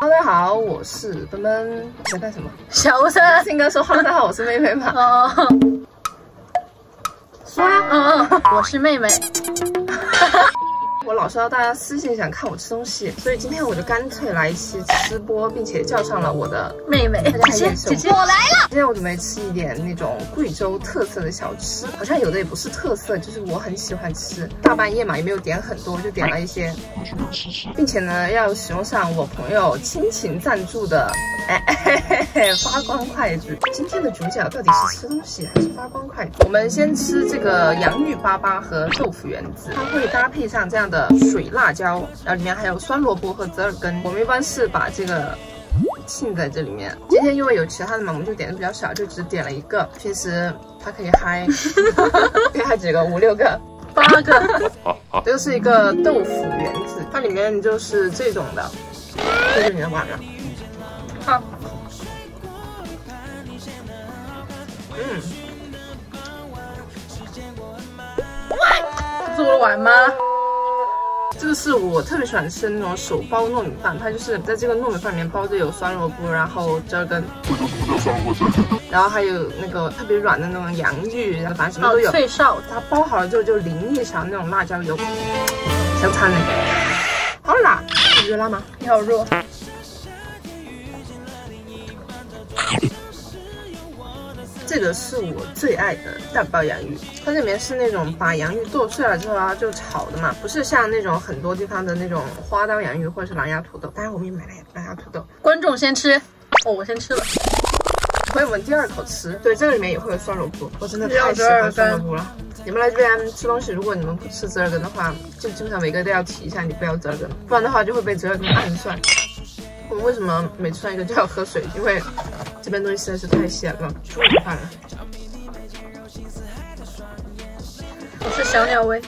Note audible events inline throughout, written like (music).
大家好，我是奔奔。在干什么？小声，应该说话大家好，我是妹妹嘛？哦，说呀，嗯嗯，我是妹妹。我老收到大家私信想看我吃东西，所以今天我就干脆来一期吃播，并且叫上了我的妹妹。姐姐，姐姐，我来了。今天我准备吃一点那种贵州特色的小吃，好像有的也不是特色，就是我很喜欢吃。大半夜嘛，也没有点很多，就点了一些，并且呢，要使用上我朋友亲情赞助的，哎，发光筷子。今天的主角到底是吃东西还是发光筷子？我们先吃这个洋芋粑粑和豆腐圆子，它会搭配上这样的。水辣椒，然后里面还有酸萝卜和折耳根。我们一般是把这个浸在这里面。今天因为有其他的嘛，我们就点的比较少，就只点了一个。平时它可以嗨，(laughs) 可以嗨几个？五六个？八个？(laughs) 这个是一个豆腐圆子，它里面就是这种的，这就你的碗了。好。嗯。这是我的碗吗？这个是我特别喜欢吃的那种手包糯米饭，它就是在这个糯米饭里面包着有酸萝卜，然后折耳根，然后还有那个特别软的那种洋芋，然后反正什么都有。脆哨，它包好了之后就淋一勺那种辣椒油，香惨了，好辣，你觉得辣吗？你好弱。这个是我最爱的蛋包洋芋，它这里面是那种把洋芋剁碎了之后啊就炒的嘛，不是像那种很多地方的那种花刀洋芋或者是狼牙土豆。当然我们也买了狼牙土豆。观众先吃，哦，我先吃了，朋友们第二口吃。对，这个里面也会有酸萝卜，我真的太喜欢酸萝卜了。你们来这边吃东西，如果你们不吃折耳根的话，就基本上每个都要提一下，你不要折耳根，不然的话就会被折耳根暗算。我们为什么每吃完一个就要喝水？因为这边东西实在是太咸了，太饭了。我是小鸟威，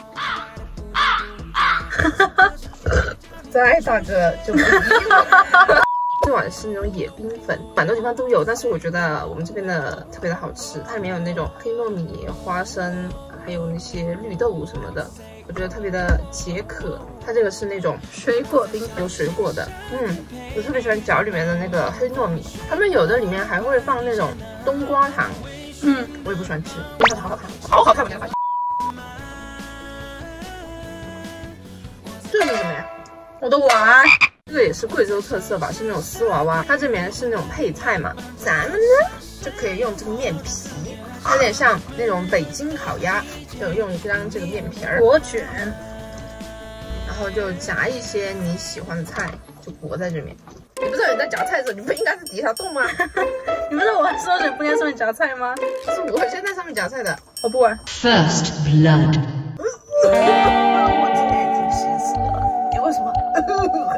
(laughs) 再大个就不一了。这碗是那种野冰粉，很多地方都有，但是我觉得我们这边的特别的好吃。它里面有那种黑糯米、花生，还有那些绿豆什么的。我觉得特别的解渴，它这个是那种水果冰，有水果的，嗯，我特别喜欢嚼里面的那个黑糯米，他们有的里面还会放那种冬瓜糖，嗯，我也不喜欢吃，它好好看，好好看，我觉得。这是什么呀？我的碗，这个也是贵州特色吧，是那种丝娃娃，它这里面是那种配菜嘛，咱们呢就可以用这个面皮。有点像那种北京烤鸭，就用一张这个面皮儿。裹卷，然后就夹一些你喜欢的菜，就裹在这面。你不知道你在夹菜的时候，你不应该是底下动吗？(laughs) 你不知道我说着不应该上面夹菜吗？是我先在上面夹菜的，我不玩。First blood。我今天已经心死了，你为什么 (laughs) 我？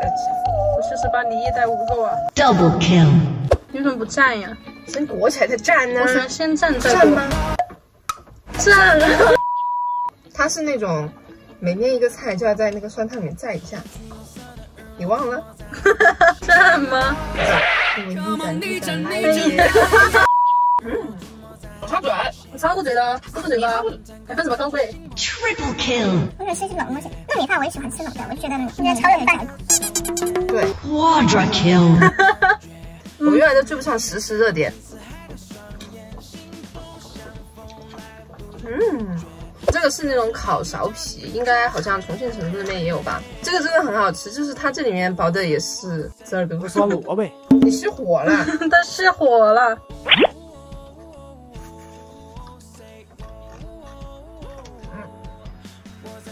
我就是把你一带五个啊！Double kill。你为什么不站呀？先裹起来再站呢？我喜欢先站再站吗？站。它是那种每捏一个菜就要在那个酸汤里面蘸一下，你忘了？(laughs) 站吗？我一盏一盏来嗯，插嘴，你插过嘴的，插过嘴吧？还分什么高贵？Triple kill。我喜欢吃冷东西，糯米饭我也喜欢吃冷的，我就觉得那个超冷饭。对，Quadra kill。我永远都追不上实时热点。个是那种烤苕皮，应该好像重庆成都那边也有吧？这个真的很好吃，就是它这里面包的也是折耳根和酸萝卜。(laughs) 你失火了，(laughs) 它失火了。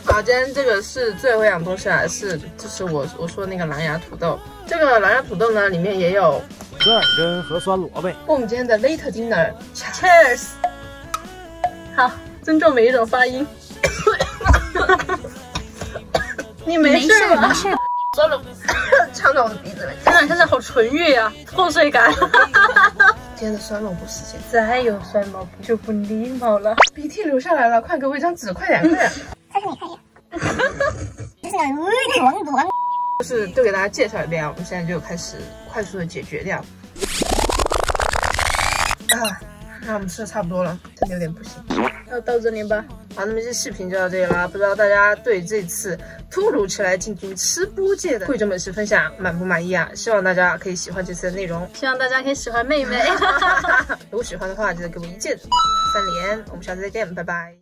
好，今天这个是最后一样东西了，是就是我我说那个狼牙土豆。这个狼牙土豆呢，里面也有。折耳根和酸萝卜。我们今天的 late dinner，cheers。好，尊重每一种发音。(laughs) 你没事吧？没事。酸萝卜呛到我的鼻子了。天哪，现在好纯欲呀，破碎感。(laughs) 今天的酸萝卜时间。再有酸萝卜就不礼貌了。鼻涕流下来了，快给我一张纸，快点，快点。(laughs) 再给你看一眼。就是那个王多。就是都给大家介绍一遍啊，我们现在就开始快速的解决掉。那我们吃的差不多了，真的有点不行。那到这里吧。好，那么这视频就到这里啦。不知道大家对这次突如其来进军吃播界的贵州美食分享满不满意啊？希望大家可以喜欢这次的内容。希望大家可以喜欢妹妹。(laughs) 如果喜欢的话，记得给我一键三连。我们下次再见，拜拜。